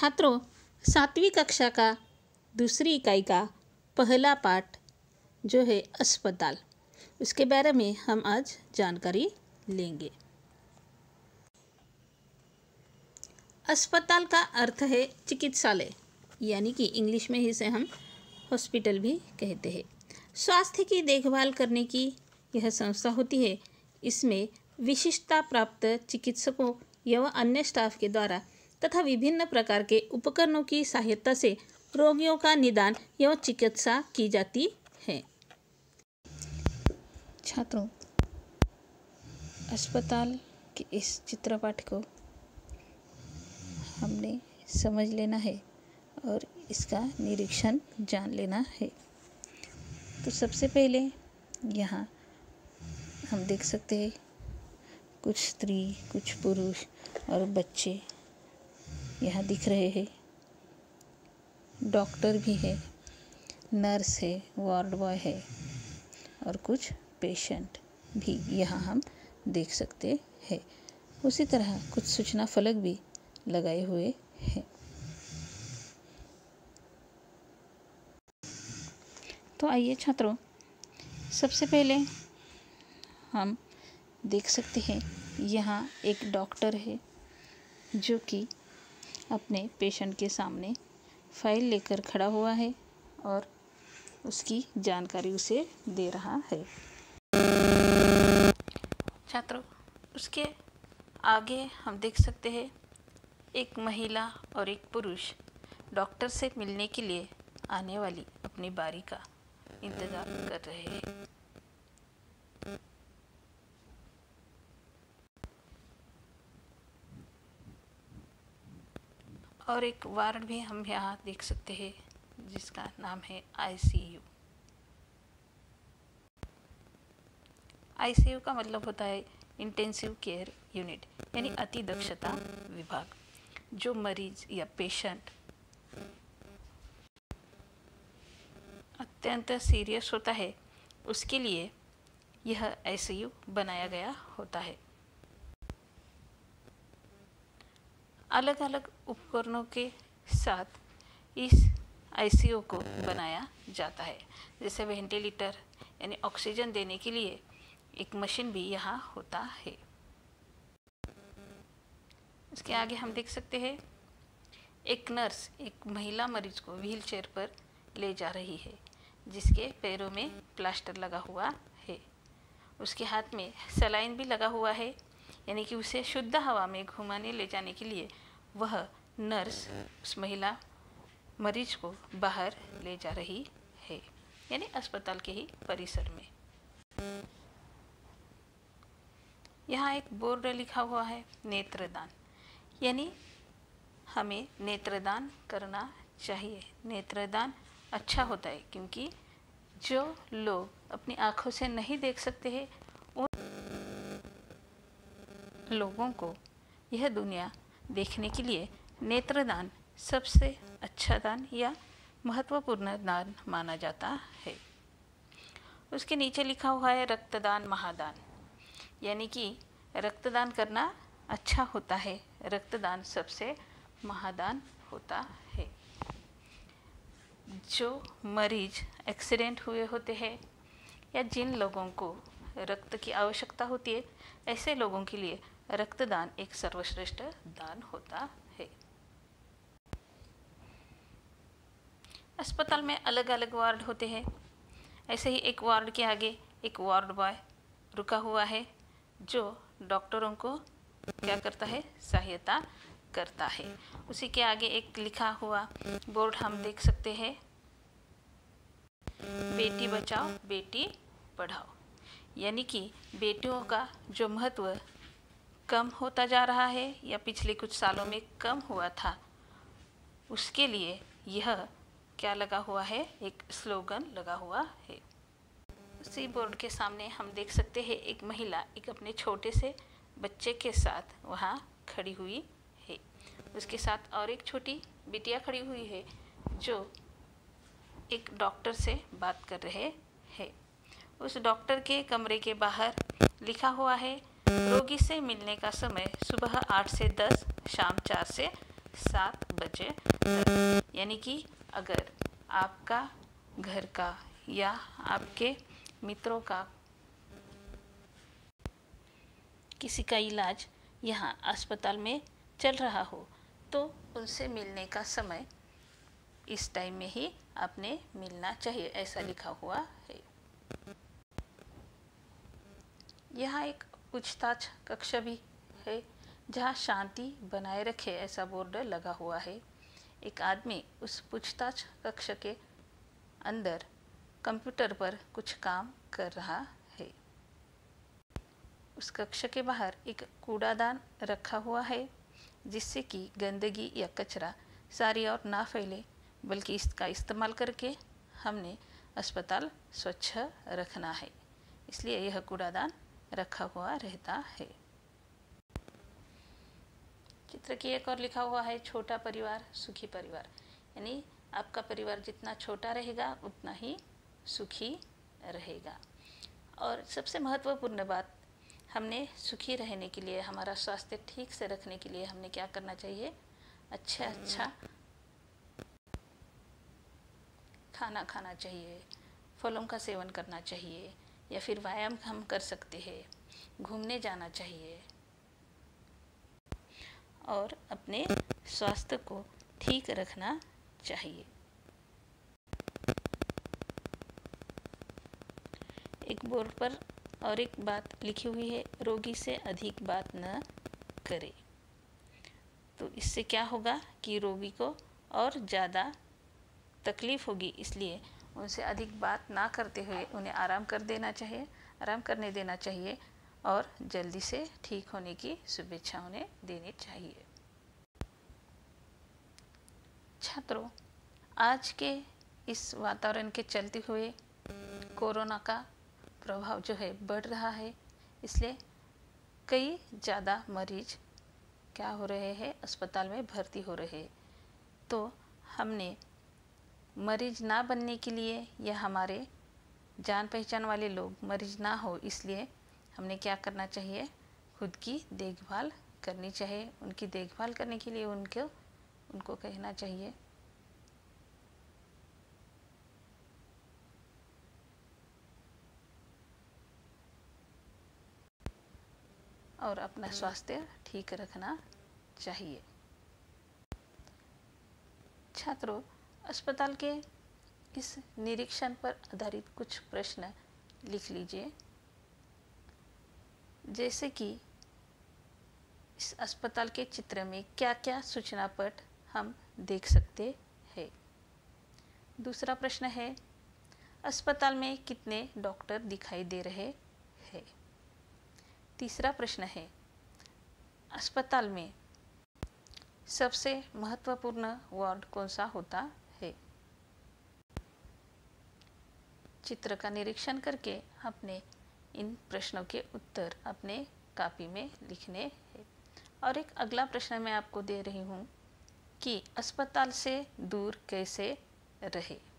छात्रों, सातवीं कक्षा का, दूसरी इकाई का पहला पाठ जो है अस्पताल। उसके बारे में हम आज जानकारी लेंगे। अस्पताल का अर्थ है चिकित्सालय, यानी कि इंग्लिश में ही इसे हम हॉस्पिटल भी कहते हैं। स्वास्थ्य की देखभाल करने की यह संस्था होती है। इसमें विशिष्टता प्राप्त चिकित्सकों एवं अन्य स्टाफ के द्वारा तथा विभिन्न प्रकार के उपकरणों की सहायता से रोगियों का निदान एवं चिकित्सा की जाती है। छात्रों, अस्पताल के इस चित्रपाठ को हमने समझ लेना है और इसका निरीक्षण जान लेना है। तो सबसे पहले यहाँ हम देख सकते हैं, कुछ स्त्री, कुछ पुरुष और बच्चे यहाँ दिख रहे हैं। डॉक्टर भी है, नर्स है, वार्ड बॉय है और कुछ पेशेंट भी यहाँ हम देख सकते हैं। उसी तरह कुछ सूचना फलक भी लगाए हुए हैं। तो आइए छात्रों, सबसे पहले हम देख सकते हैं, यहाँ एक डॉक्टर है जो कि अपने पेशेंट के सामने फ़ाइल लेकर खड़ा हुआ है और उसकी जानकारी उसे दे रहा है। छात्रों, उसके आगे हम देख सकते हैं, एक महिला और एक पुरुष डॉक्टर से मिलने के लिए आने वाली अपनी बारी का इंतज़ार कर रहे हैं। और एक वार्ड भी हम यहाँ देख सकते हैं, जिसका नाम है आईसीयू आईसीयू का मतलब होता है इंटेंसिव केयर यूनिट यानी अति दक्षता विभाग, जो मरीज़ या पेशेंट अत्यंत सीरियस होता है, उसके लिए यह आईसीयू बनाया गया होता है। अलग अलग उपकरणों के साथ इस आईसीयू को बनाया जाता है। जैसे वेंटिलेटर, यानी ऑक्सीजन देने के लिए एक मशीन भी यहाँ होता है। इसके आगे हम देख सकते हैं, एक नर्स एक महिला मरीज़ को व्हील चेयर पर ले जा रही है, जिसके पैरों में प्लास्टर लगा हुआ है। उसके हाथ में सलाइन भी लगा हुआ है। यानी कि उसे शुद्ध हवा में घुमाने ले जाने के लिए वह नर्स उस महिला, मरीज़ को बाहर ले जा रही है, यानी अस्पताल के ही परिसर में। यहाँ एक बोर्ड लिखा हुआ है, नेत्रदान। यानी हमें नेत्रदान करना चाहिए। नेत्रदान अच्छा होता है, क्योंकि जो लोग अपनी आँखों से नहीं देख सकते हैं, उन लोगों को यह दुनिया देखने के लिए नेत्रदान सबसे अच्छा दान या महत्वपूर्ण दान माना जाता है। उसके नीचे लिखा हुआ है रक्तदान महादान। यानी कि रक्तदान करना अच्छा होता है। रक्तदान सबसे महादान होता है। जो मरीज़ एक्सीडेंट हुए होते हैं या जिन लोगों को रक्त की आवश्यकता होती है, ऐसे लोगों के लिए रक्तदान एक सर्वश्रेष्ठ दान होता है। अस्पताल में अलग अलग वार्ड होते हैं। ऐसे ही एक वार्ड के आगे एक वार्ड बॉय रुका हुआ है, जो डॉक्टरों को क्या करता है? सहायता करता है। उसी के आगे एक लिखा हुआ बोर्ड हम देख सकते हैं। बेटी बचाओ, बेटी पढ़ाओ। यानी कि बेटियों का जो महत्व कम होता जा रहा है या पिछले कुछ सालों में कम हुआ था? उसके लिए यह क्या लगा हुआ है? एक स्लोगन लगा हुआ है। उसी बोर्ड के सामने हम देख सकते हैं, एक महिला एक अपने छोटे से बच्चे के साथ वहाँ खड़ी हुई है। उसके साथ और एक छोटी बिटिया खड़ी हुई है, जो एक डॉक्टर से बात कर रहे हैं। उस डॉक्टर के कमरे के बाहर लिखा हुआ है रोगी से मिलने का समय सुबह आठ से दस, शाम चार से सात बजे यानी कि अगर आपका घर का या आपके मित्रों का किसी का इलाज यहाँ अस्पताल में चल रहा हो तो उनसे मिलने का समय इस टाइम में ही आपने मिलना चाहिए, ऐसा लिखा हुआ है। यहाँ एक पूछताछ कक्ष भी है, जहाँ शांति बनाए रखे ऐसा बोर्ड लगा हुआ है। एक आदमी उस पूछताछ कक्ष के अंदर कंप्यूटर पर कुछ काम कर रहा है। उस कक्ष के बाहर एक कूड़ादान रखा हुआ है, जिससे कि गंदगी या कचरा सारी और ना फैले, बल्कि इसका इस्तेमाल करके हमने अस्पताल स्वच्छ रखना है। इसलिए यह कूड़ादान रखा हुआ रहता है। चित्र की एक और लिखा हुआ है, छोटा परिवार, सुखी परिवार। यानी आपका परिवार जितना छोटा रहेगा, उतना ही सुखी रहेगा। और सबसे महत्वपूर्ण बात, हमने सुखी रहने के लिए, हमारा स्वास्थ्य ठीक से रखने के लिए हमने क्या करना चाहिए? अच्छा अच्छा खाना खाना चाहिए, फलों का सेवन करना चाहिए या फिर व्यायाम हम कर सकते हैं। घूमने जाना चाहिए। और अपने स्वास्थ्य को ठीक रखना चाहिए। एक बोर्ड पर और एक बात लिखी हुई है, रोगी से अधिक बात न करे। तो इससे क्या होगा कि रोगी को और ज़्यादा तकलीफ़ होगी, इसलिए उनसे अधिक बात ना करते हुए उन्हें आराम कर देना चाहिए, आराम करने देना चाहिए और जल्दी से ठीक होने की शुभेच्छा उन्हें देनी चाहिए। छात्रों, आज के इस वातावरण के चलते हुए कोरोना का प्रभाव जो है बढ़ रहा है, इसलिए कई ज़्यादा मरीज़ क्या हो रहे हैं, अस्पताल में भर्ती हो रहे हैं। तो हमने मरीज़ ना बनने के लिए या हमारे जान पहचान वाले लोग मरीज़ ना हो, इसलिए हमने क्या करना चाहिए? खुद की देखभाल करनी चाहिए। उनकी देखभाल करने के लिए उनको उनको कहना चाहिए। और अपना स्वास्थ्य ठीक रखना चाहिए। छात्रों अस्पताल के इस निरीक्षण पर आधारित कुछ प्रश्न लिख लीजिए। जैसे कि इस अस्पताल के चित्र में क्या क्या सूचना पट हम देख सकते हैं? दूसरा प्रश्न है, अस्पताल में कितने डॉक्टर दिखाई दे रहे हैं? तीसरा प्रश्न है, अस्पताल में सबसे महत्वपूर्ण वार्ड कौन सा होता है चित्र का निरीक्षण करके अपने इन प्रश्नों के उत्तर अपने कापी में लिखने हैं। और एक अगला प्रश्न मैं आपको दे रही हूँ कि अस्पताल से दूर कैसे रहे?